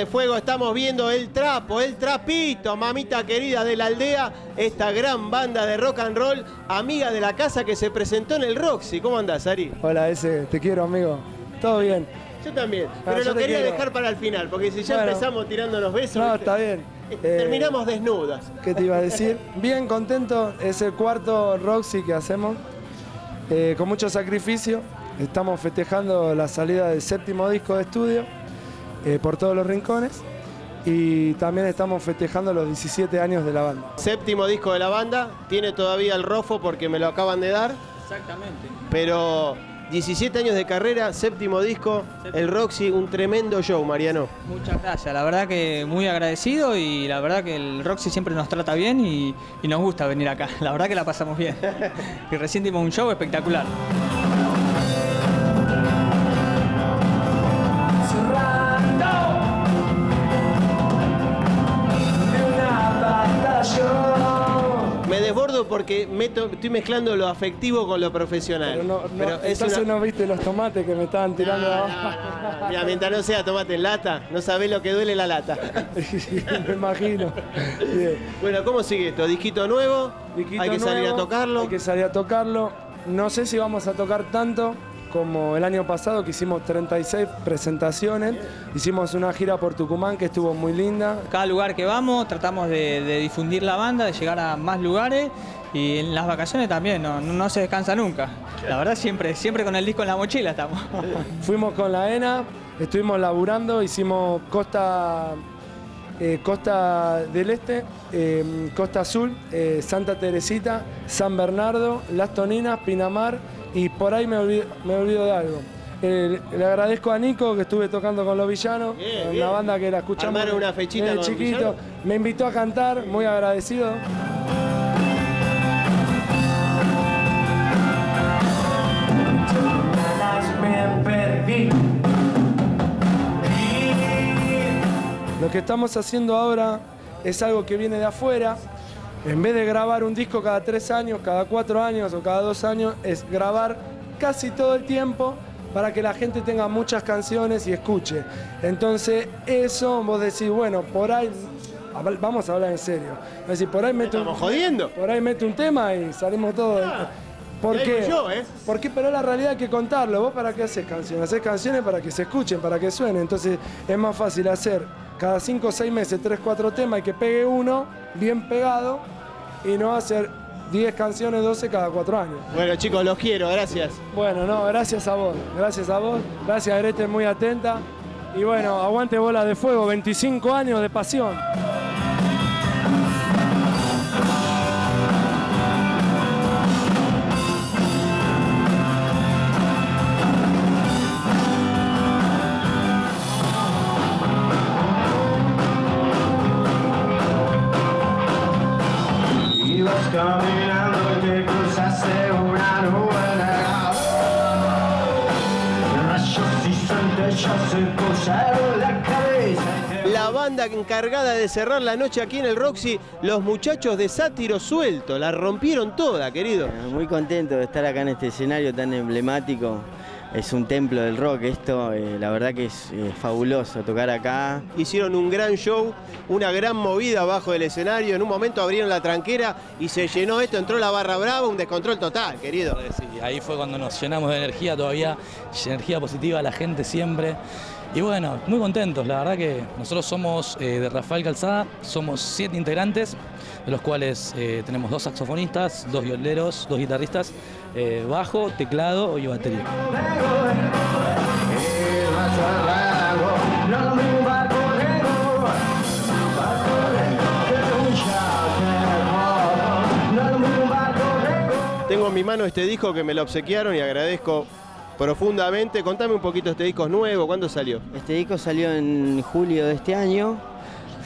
De Fuego, estamos viendo el trapo, el trapito, mamita querida de la aldea, esta gran banda de rock and roll, amiga de la casa que se presentó en el Roxy. ¿Cómo andás, Ari? Hola, ese, te quiero, amigo. Todo bien. Yo también, Ah, pero yo lo quería quiero. dejar para el final, porque si ya Bueno. empezamos tirándonos besos, No, está bien. Eh, Eh, terminamos desnudas. ¿Qué te iba a decir? Bien contento, es el cuarto Roxy que hacemos, eh, con mucho sacrificio. Estamos festejando la salida del séptimo disco de estudio eh, por todos los rincones y también estamos festejando los 17 años de la banda. Séptimo disco de la banda, tiene todavía el rofo porque me lo acaban de dar, Exactamente. pero 17 años de carrera, séptimo disco, el Roxy, un tremendo show, Mariano. Muchas gracias, la verdad que muy agradecido y la verdad que el Roxy siempre nos trata bien y, y nos gusta venir acá. La verdad que la pasamos bien. y recién dimos un show espectacular. Porque meto- estoy mezclando lo afectivo con lo profesional. Pero, no, no, Pero es entonces una- no viste los tomates que me estaban tirando No, abajo. Mira, mientras no sea tomate en lata, no sabés lo que duele la lata. me imagino. Bien. Bueno, ¿cómo sigue esto? ¿Disquito nuevo? Disquito Hay que salir a tocarlo. Hay que salir a tocarlo. No sé si vamos a tocar tanto como el año pasado, que hicimos 36 presentaciones. Hicimos una gira por Tucumán que estuvo muy linda. Cada lugar que vamos tratamos de, de difundir la banda, de llegar a más lugares y en las vacaciones también, no, no se descansa nunca. La verdad siempre, siempre con el disco en la mochila estamos. Fuimos con la ENA, estuvimos laburando, hicimos Costa, eh, Costa del Este, eh, Costa Azul, eh, Santa Teresita, San Bernardo, Las Toninas, Pinamar y por ahí me olvido, me olvido de algo. Eh, le agradezco a Nico que estuve tocando con los villanos, Bien, en bien. la banda que la escuchamos Armaron una fechita desde con chiquito. Me invitó a cantar, muy agradecido. Lo que estamos haciendo ahora es algo que viene de afuera. En vez de grabar un disco cada tres años, cada cuatro años o cada dos años, es grabar casi todo el tiempo para que la gente tenga muchas canciones y escuche. Entonces, eso vos decís, bueno, por ahí, vamos a hablar en serio. Es decir, por ahí meto, Estamos jodiendo. por ahí meto un tema y salimos todos. ¿Por ahí qué? yo, ¿eh? Porque pero la realidad hay que contarlo. ¿Vos para qué haces canciones? Haces canciones para que se escuchen, para que suenen. Entonces es más fácil hacer cada 5 o 6 meses 3, 4 temas y que pegue uno bien pegado y no hacer 10 canciones, 12 cada 4 años. Bueno, chicos, los quiero, gracias. Bueno, no, gracias a vos. Gracias a vos. Gracias a Grete, muy atenta. Y bueno, aguante bola de fuego, 25 años de pasión. La banda encargada de cerrar la noche aquí en el Roxy, los muchachos de Sátiro Suelto, la rompieron toda, querido. Muy contento de estar acá en este escenario tan emblemático. Es un templo del rock esto, eh, la verdad que es eh, fabuloso tocar acá. Hicieron un gran show, una gran movida abajo del escenario. En un momento abrieron la tranquera y se llenó esto, entró la barra brava, un descontrol total, querido. Sí, ahí fue cuando nos llenamos de energía todavía, energía positiva, la gente siempre. Y bueno, muy contentos, la verdad que nosotros somos eh, de Rafael Calzada, somos siete integrantes, de los cuales eh, tenemos dos saxofonistas, dos violeros, dos guitarristas, eh, bajo, teclado y batería. Tengo en mi mano este disco que me lo obsequiaron y agradezco profundamente. Contame un poquito este disco es nuevo, ¿cuándo salió? Este disco salió en julio de este año,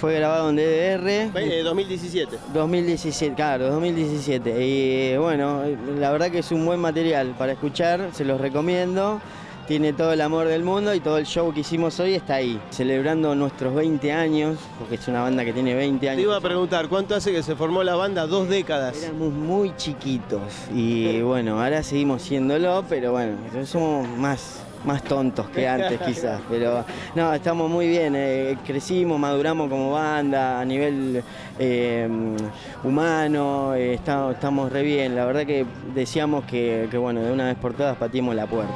fue grabado en DDR. Ve- eh, 2017. 2017, claro, 2017. Y bueno, la verdad que es un buen material para escuchar, se los recomiendo. Tiene todo el amor del mundo y todo el show que hicimos hoy está ahí, celebrando nuestros 20 años, porque es una banda que tiene 20 Te iba a años. preguntar, ¿cuánto hace que se formó la banda? Dos décadas. Éramos muy chiquitos y bueno, ahora seguimos siéndolo, pero bueno, somos más más tontos que antes quizás, pero no, estamos muy bien, eh, crecimos, maduramos como banda a nivel eh, humano, eh, está- estamos re bien, la verdad que decíamos que, que, bueno, de una vez por todas patimos la puerta.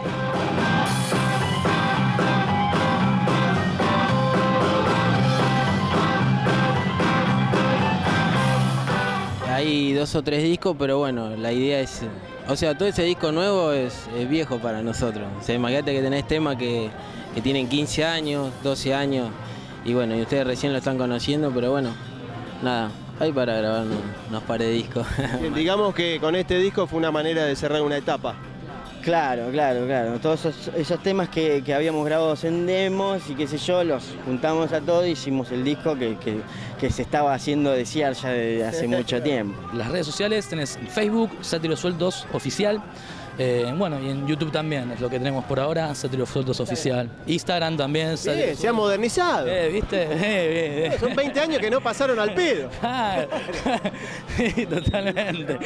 Dos o tres discos, pero bueno, la idea es. O sea, todo ese disco nuevo es, viejo para nosotros. O sea, imagínate que tenés temas que, que tienen 15 años, 12 años, y bueno, y ustedes recién lo están conociendo, pero bueno, nada, hay para grabar unos, unos par de discos. Digamos que con este disco fue una manera de cerrar una etapa. Claro, claro, claro. Todos esos, esos temas que, que habíamos grabado en demos y qué sé yo, los juntamos a todos y hicimos el disco que, que- que se estaba haciendo desear ya desde hace mucho tiempo. Las redes sociales tenés en Facebook, Sátiros Sueltos Oficial. Eh, bueno, y en YouTube también es lo que tenemos por ahora, Sátiros Sueltos Oficial. Instagram también, Bien, se ha modernizado. Eh, ¿viste? Eh. Son 20 años que no pasaron al pedo. Sí, totalmente.